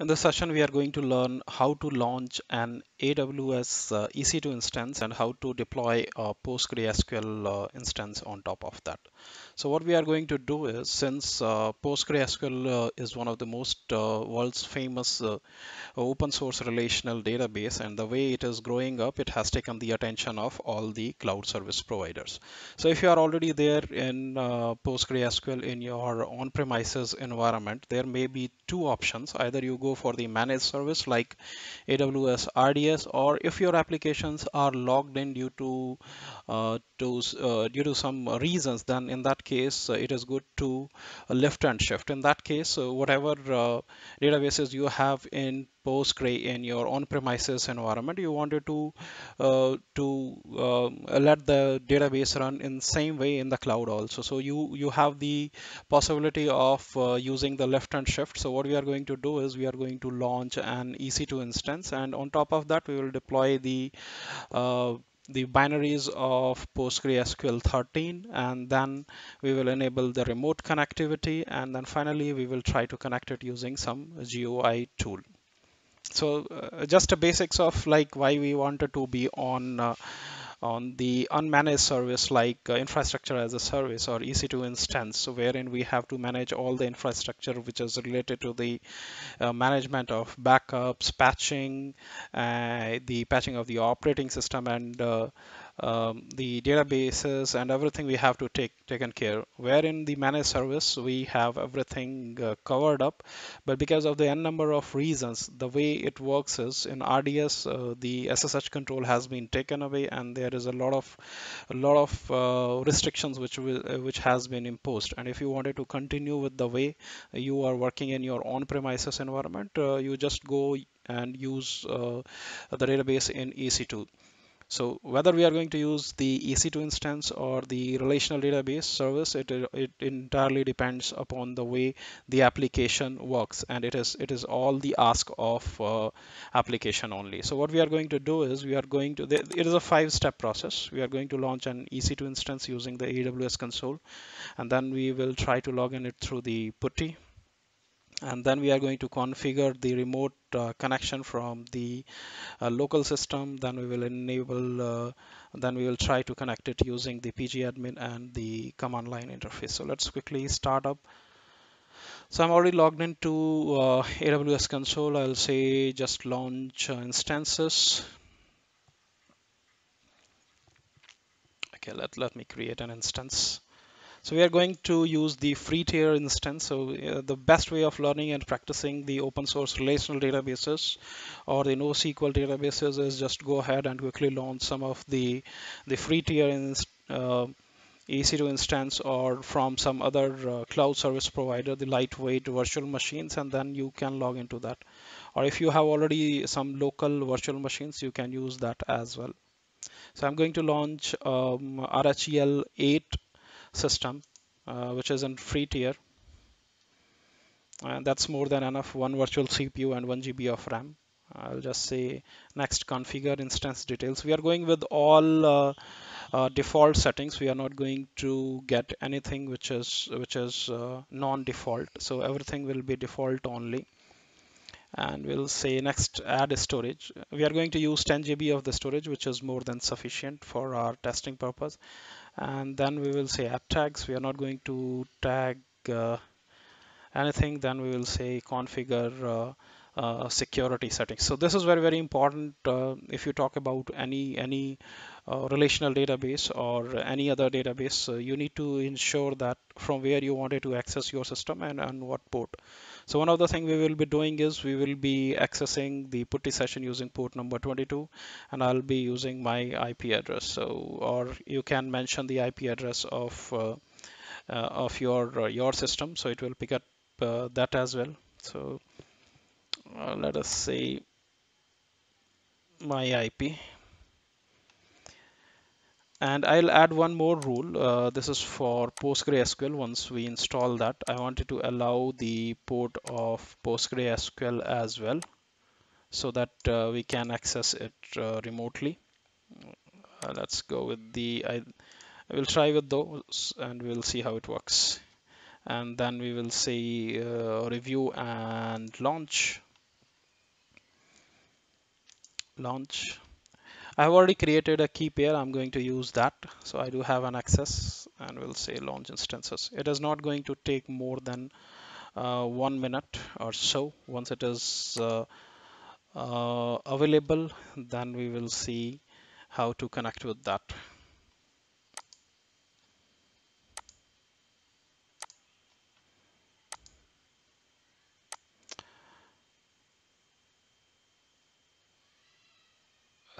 In this session, we are going to learn how to launch an AWS uh, EC2 instance and how to deploy a PostgreSQL uh, instance on top of that. So what we are going to do is, since uh, PostgreSQL is one of the most world's famous open source relational database and the way it is growing up, it has taken the attention of all the cloud service providers. So if you are already there in PostgreSQL in your on-premises environment, there may be two options. Either you go for the managed service like AWS RDS or if your applications are logged in due to uh, to uh, due to some reasons then in that case uh, it is good to lift and shift. In that case whatever databases you have in Postgre in your on-premises environment, you wanted to uh, to uh, let the database run in same way in the cloud also. So you you have the possibility of uh, using the lift and shift. So what we are going to do is we are going to launch an EC2 instance, and on top of that we will deploy the uh, the binaries of PostgreSQL 13 and then we will enable the remote connectivity and then finally we will try to connect it using some GUI tool so uh, just the basics of like why we wanted to be on uh, on the unmanaged service like uh, infrastructure as a service or EC2 instance so wherein we have to manage all the infrastructure which is related to the uh, management of backups patching uh, the patching of the operating system and uh, um, the databases and everything we have to take taken care where in the managed service we have everything uh, covered up. But because of the n number of reasons the way it works is in RDS uh, the SSH control has been taken away and there is a lot of a lot of uh, restrictions which will uh, which has been imposed. And if you wanted to continue with the way you are working in your on-premises environment uh, you just go and use uh, the database in EC2 so whether we are going to use the EC2 instance or the relational database service, it, it entirely depends upon the way the application works. And it is, it is all the ask of uh, application only. So what we are going to do is we are going to, it is a five step process. We are going to launch an EC2 instance using the AWS console. And then we will try to log in it through the PuTTY and then we are going to configure the remote uh, connection from the uh, local system. Then we will enable uh, then we will try to connect it using the pgadmin and the command line interface. So let's quickly start up. So I'm already logged into uh, AWS console. I'll say just launch uh, instances. Okay let, let me create an instance so we are going to use the free tier instance. So uh, the best way of learning and practicing the open source relational databases or the NoSQL databases is just go ahead and quickly launch some of the the free tier in, uh, EC2 instance or from some other uh, cloud service provider, the lightweight virtual machines, and then you can log into that. Or if you have already some local virtual machines, you can use that as well. So I'm going to launch um, RHEL 8 system uh, which is in free tier. And that's more than enough one virtual CPU and 1 GB of RAM. I'll just say next configure instance details. We are going with all uh, uh, default settings. We are not going to get anything which is which is uh, non-default. So everything will be default only. And we'll say next add storage. We are going to use 10 GB of the storage which is more than sufficient for our testing purpose and then we will say add tags. We are not going to tag uh, anything. Then we will say configure uh, uh, security settings. So this is very very important uh, if you talk about any any uh, relational database or any other database you need to ensure that from where you wanted to access your system and on what port. So one of the thing we will be doing is we will be accessing the PuTTY session using port number 22 and I'll be using my IP address. So or you can mention the IP address of uh, uh, of your your system so it will pick up that as well. So uh, let us say my IP and I'll add one more rule. Uh, this is for PostgreSQL. Once we install that I wanted to allow the port of PostgreSQL as well so that uh, we can access it uh, remotely. Uh, let's go with the I, I will try with those and we'll see how it works. And then we will say uh, review and launch launch. I have already created a key pair. I'm going to use that. So I do have an access and we'll say launch instances. It is not going to take more than uh, one minute or so. Once it is uh, uh, available then we will see how to connect with that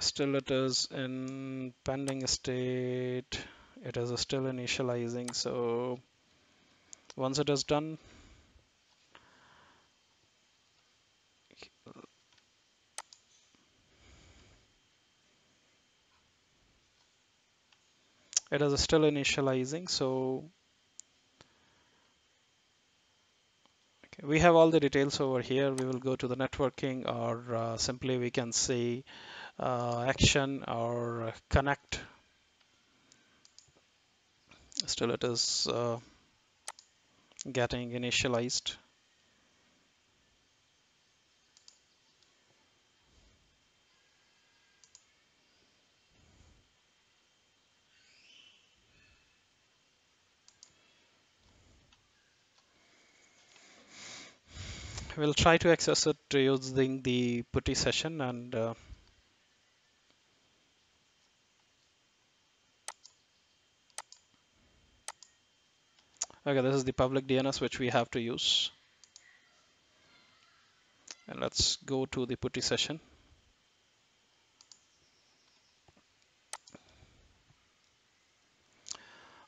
still it is in pending state. It is still initializing so once it is done it is still initializing so okay, we have all the details over here. We will go to the networking or uh, simply we can say uh, action or connect. Still it is uh, getting initialized. We'll try to access it using the putty session and uh, okay this is the public DNS which we have to use. And let's go to the putty session.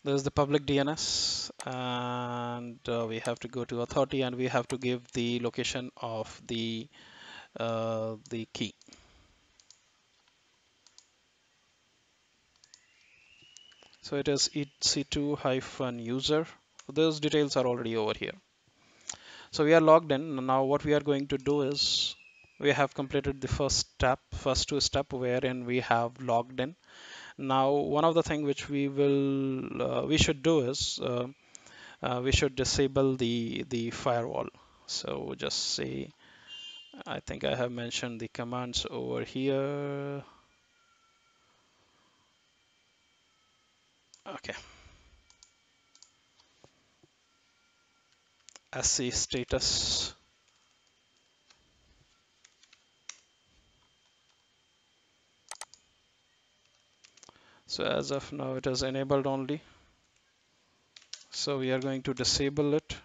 There's the public DNS and uh, we have to go to authority and we have to give the location of the uh, the key. So it is ec2 hyphen user those details are already over here. So we are logged in. Now what we are going to do is we have completed the first step first two step wherein we have logged in. Now one of the thing which we will uh, we should do is uh, uh, we should disable the the firewall. So just say I think I have mentioned the commands over here. Okay sestatus. So as of now it is enabled only. So we are going to disable it.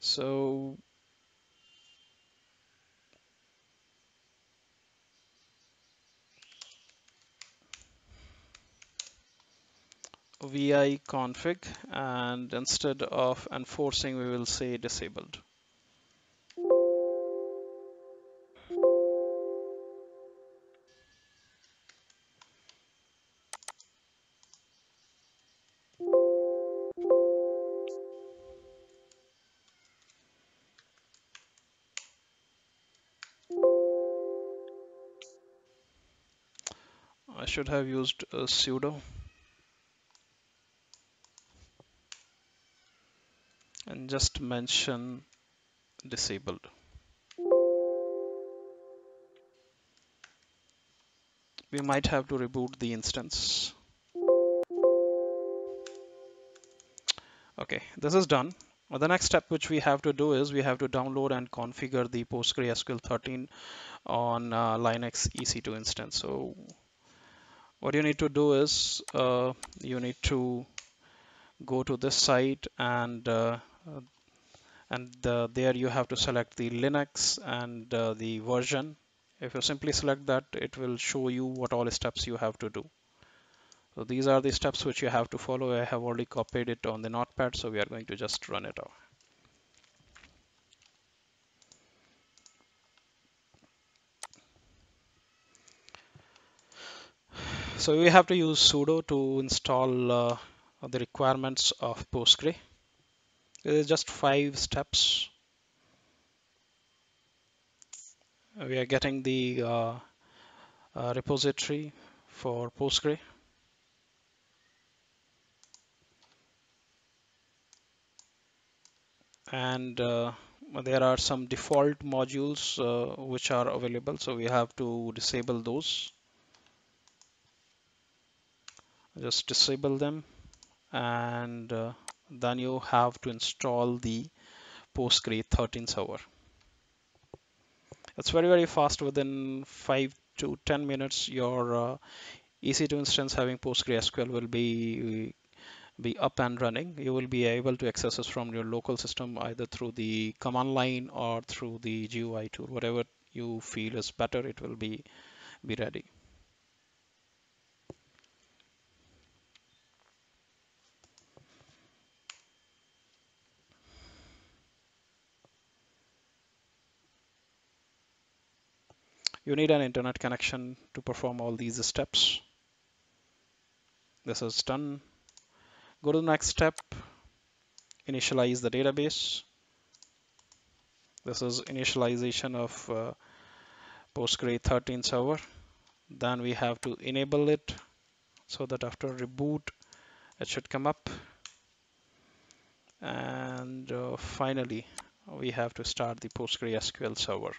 So vi config and instead of enforcing we will say disabled. I should have used a sudo just mention disabled. We might have to reboot the instance. Okay this is done. Well, the next step which we have to do is we have to download and configure the PostgreSQL 13 on uh, Linux EC2 instance. So what you need to do is uh, you need to go to this site and uh, and uh, there you have to select the Linux and uh, the version. If you simply select that it will show you what all steps you have to do. So these are the steps which you have to follow. I have already copied it on the notepad so we are going to just run it out So we have to use sudo to install uh, the requirements of Postgre. It is just five steps. We are getting the uh, uh, repository for Postgre. And uh, there are some default modules uh, which are available so we have to disable those just disable them and uh, then you have to install the Postgre 13 server it's very very fast within 5 to 10 minutes your uh, EC2 instance having PostgreSQL will be be up and running. You will be able to access this from your local system either through the command line or through the GUI tool, whatever you feel is better, it will be be ready. You need an internet connection to perform all these steps. This is done. Go to the next step, initialize the database. This is initialization of uh, Postgre 13 server. Then we have to enable it so that after reboot, it should come up. And uh, finally, we have to start the PostgreSQL server.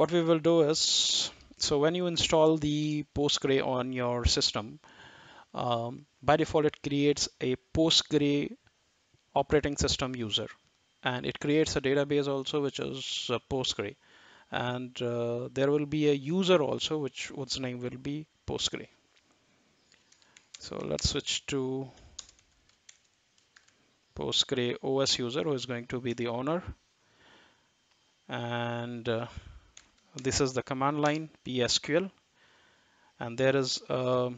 What we will do is so when you install the Postgre on your system um, by default it creates a Postgre operating system user. And it creates a database also which is uh, Postgre. And uh, there will be a user also which whose name will be Postgre. So let's switch to Postgre OS user who is going to be the owner. And uh, this is the command line psql and there is a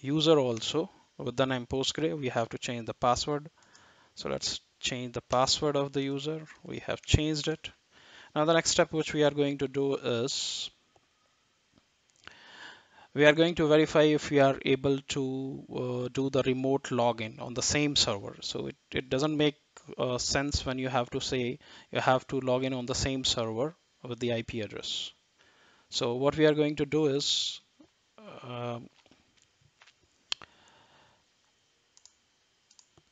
user also with the name postgre. We have to change the password. So let's change the password of the user. We have changed it. Now the next step which we are going to do is we are going to verify if we are able to uh, do the remote login on the same server. So it, it doesn't make uh, sense when you have to say you have to log in on the same server with the IP address. So what we are going to do is uh,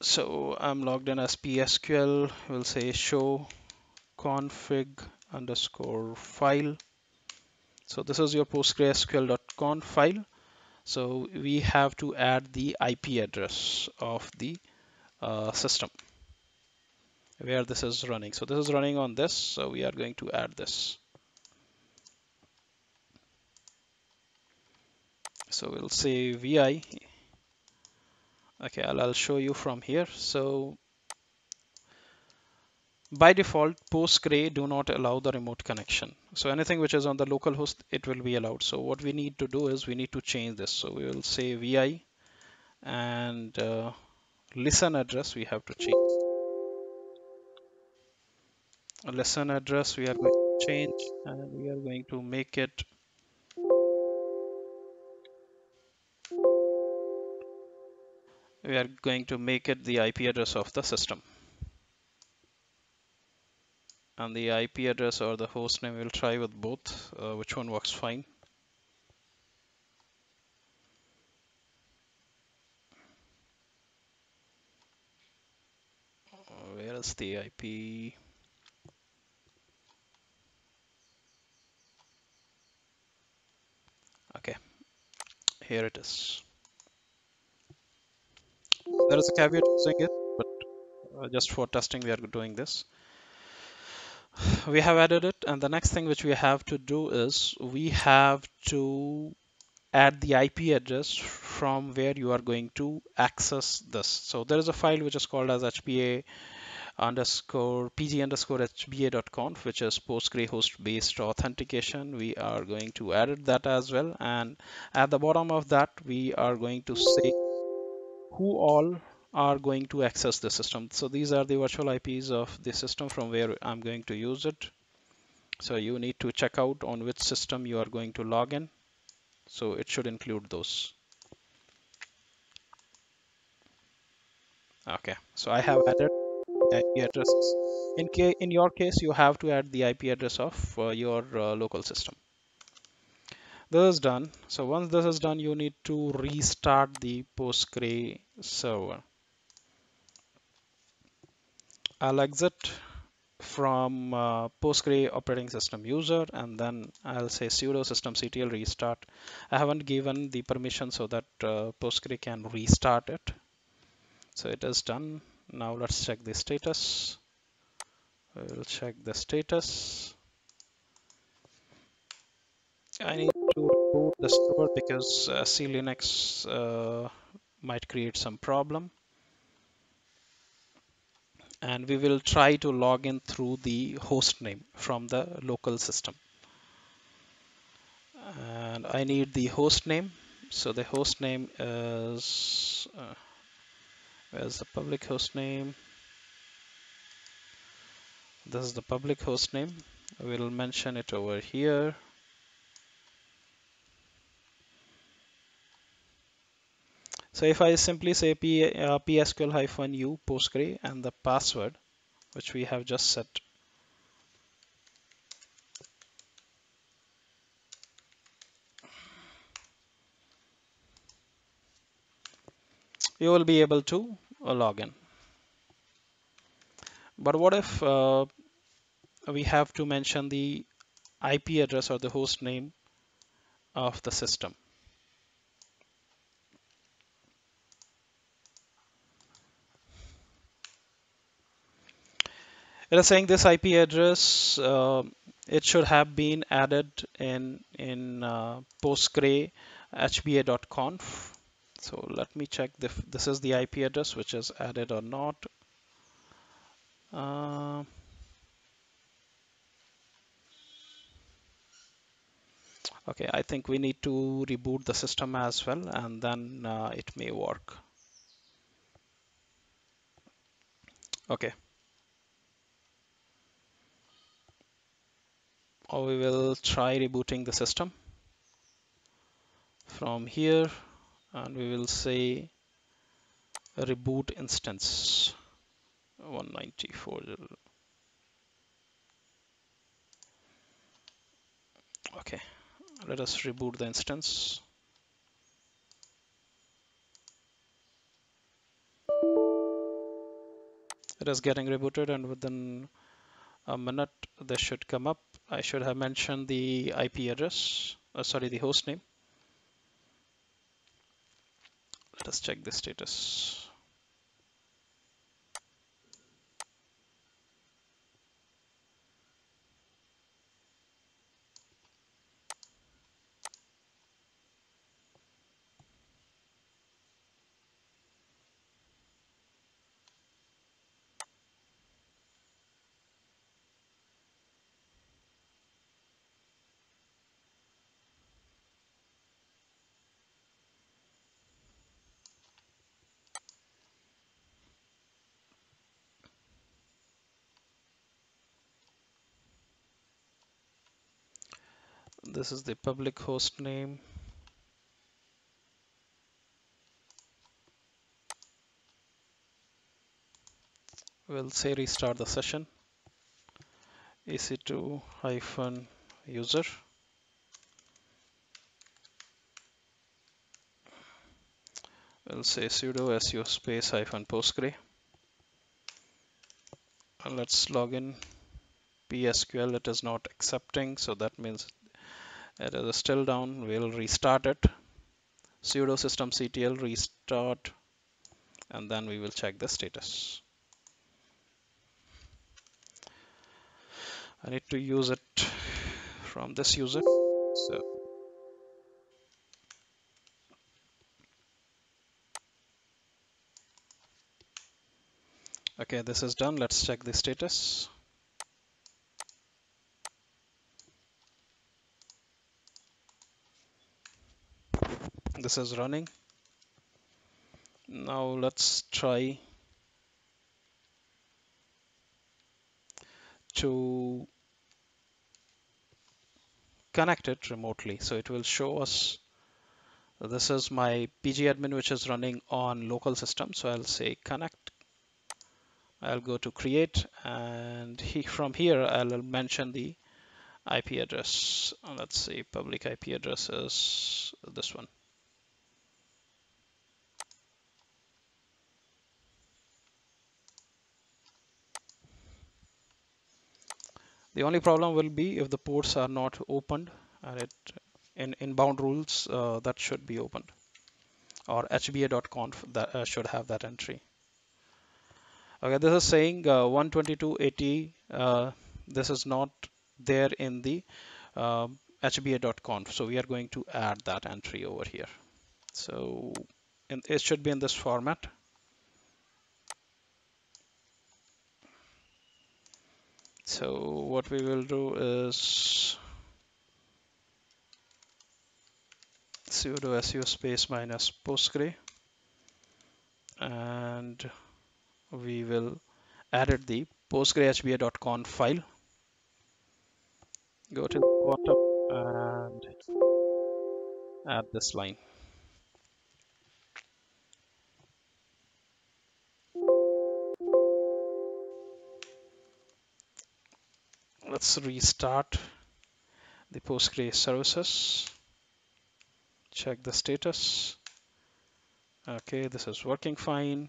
so I'm logged in as PSQL. We'll say show config underscore file. So this is your postgresql.conf file. So we have to add the IP address of the uh, system where this is running. So this is running on this, so we are going to add this. So we'll say vi. Okay, I'll, I'll show you from here. So by default, Postgre do not allow the remote connection. So anything which is on the local host, it will be allowed. So what we need to do is we need to change this. So we will say vi and uh, listen address we have to change listen address we are going to change and we are going to make it we are going to make it the IP address of the system. And the IP address or the host name we'll try with both uh, which one works fine. Where is the IP okay here it is. There is a caveat using it but uh, just for testing we are doing this. We have added it and the next thing which we have to do is we have to add the IP address from where you are going to access this. So there is a file which is called as hba underscore pg underscore hba.conf which is postgre host based authentication. We are going to add that as well. And at the bottom of that we are going to say who all are going to access the system. So these are the virtual IPs of the system from where I'm going to use it. So you need to check out on which system you are going to log in. So it should include those. Okay. So I have added IP addresses. In, in your case, you have to add the IP address of uh, your uh, local system. This is done. So once this is done, you need to restart the Postgre server. I'll exit from uh, operating system user and then I'll say sudo systemctl restart. I haven't given the permission so that uh, can restart it. So it is done. Now let's check the status. We'll check the status. I need to reboot the server because uh, SELinux uh, might create some problem. And we will try to log in through the host name from the local system. And I need the host name. So the host name is, uh, where's the public host name? This is the public host name. We'll mention it over here. So if I simply say P, uh, psql-u postgre and the password, which we have just set, you will be able to uh, log in. But what if uh, we have to mention the IP address or the host name of the system? It is saying this IP address, uh, it should have been added in, in uh, postgre hba.conf. So let me check if this is the IP address which is added or not. Uh, okay, I think we need to reboot the system as well and then uh, it may work. Okay. or we will try rebooting the system from here and we will say reboot instance 194 okay let us reboot the instance. It is getting rebooted and within a minute this should come up. I should have mentioned the IP address uh, sorry the host name let us check the status this is the public host name. We'll say restart the session. Ec2 hyphen user. We'll say sudo su space hyphen postgre. And let's log in. Psql it is not accepting so that means it is still down. We'll restart it. Sudo systemctl restart. And then we will check the status. I need to use it from this user. So okay this is done. Let's check the status this is running now let's try to connect it remotely so it will show us this is my pgadmin which is running on local system so I'll say connect I'll go to create and he, from here I'll mention the IP address. Let's see, public IP address is this one. The only problem will be if the ports are not opened and it in inbound rules uh, that should be opened or hba.conf that uh, should have that entry. Okay, this is saying uh, 122.80. Uh, this is not there in the uh, hba.conf, so we are going to add that entry over here. So it should be in this format. So what we will do is sudo su space minus postgre and we will edit the postgrehba.conf file. Go to the bottom and add this line let's restart the Postgre services. Check the status. Okay this is working fine.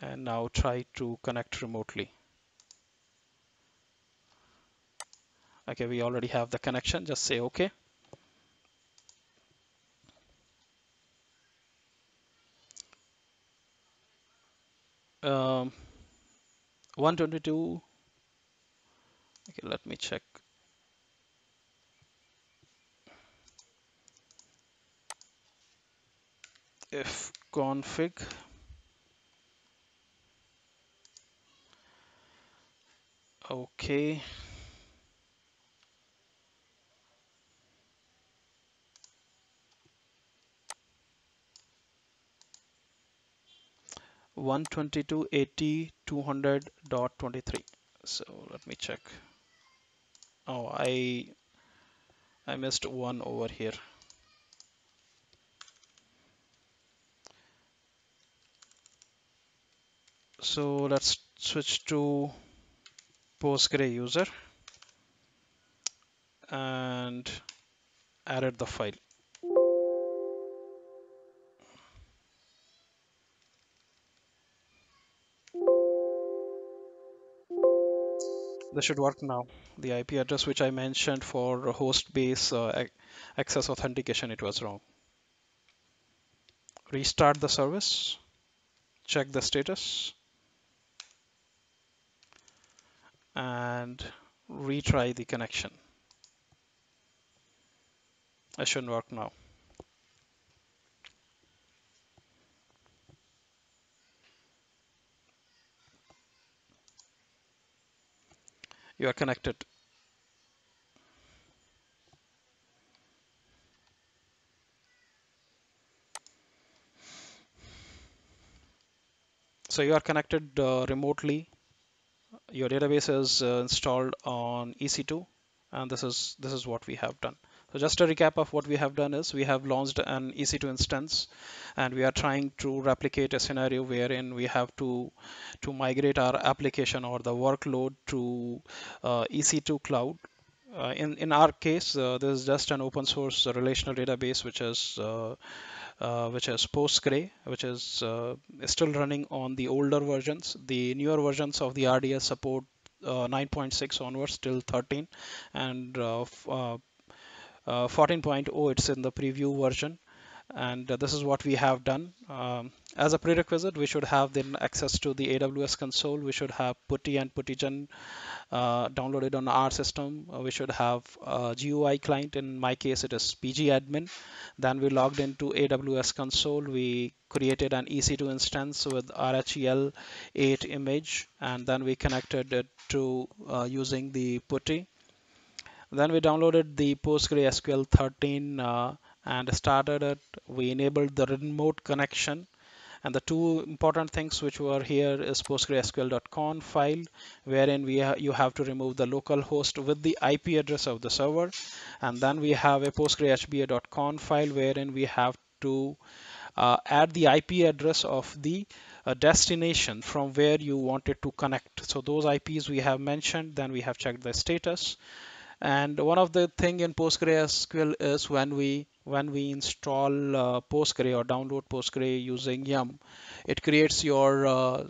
And now try to connect remotely. Okay we already have the connection. Just say okay. Um, 122 okay let me check if config okay One twenty two eighty two hundred dot twenty three. So let me check. Oh, I I missed one over here. So let's switch to Postgre user and added the file. This should work now. The IP address which I mentioned for host base uh, access authentication, it was wrong. Restart the service, check the status, and retry the connection. It shouldn't work now. You are connected. So you are connected uh, remotely. Your database is uh, installed on EC2 and this is this is what we have done. So just a recap of what we have done is we have launched an EC2 instance and we are trying to replicate a scenario wherein we have to to migrate our application or the workload to uh, EC2 cloud. Uh, in, in our case, uh, this is just an open source relational database which is uh, uh, which is Postgre, which is uh, still running on the older versions. The newer versions of the RDS support uh, 9.6 onwards till 13 and 14.0 it's in the preview version. And uh, this is what we have done. Um, as a prerequisite we should have then access to the AWS console. We should have PuTTY and PuTTYGen uh, downloaded on our system. Uh, we should have a GUI client. In my case it is pgadmin then we logged into AWS console. We created an EC2 instance with RHEL 8 image. And then we connected it to uh, using the PuTTY then we downloaded the PostgreSQL 13 uh, and started it. We enabled the remote connection. And the two important things which were here is postgresql.conf file, wherein we ha you have to remove the local host with the IP address of the server. And then we have a postgrehba.conf file, wherein we have to uh, add the IP address of the a destination from where you wanted to connect. So those IPs we have mentioned, then we have checked the status. And one of the thing in PostgreSQL is when we when we install uh, Postgre or download Postgre using yum, it creates your uh,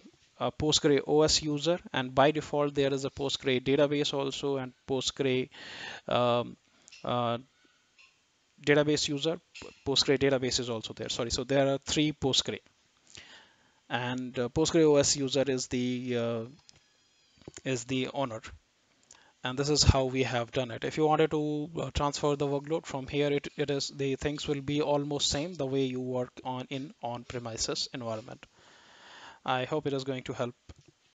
Postgre OS user, and by default there is a Postgre database also and Postgre um, uh, database user. Postgre database is also there. Sorry, so there are three Postgre and uh, PostgreOS user is the uh, is the owner and this is how we have done it. If you wanted to uh, transfer the workload from here it, it is the things will be almost same the way you work on in on premises environment. I hope it is going to help